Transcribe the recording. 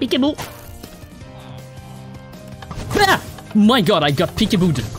Peekaboo! Ah! My god, I got peekabooed.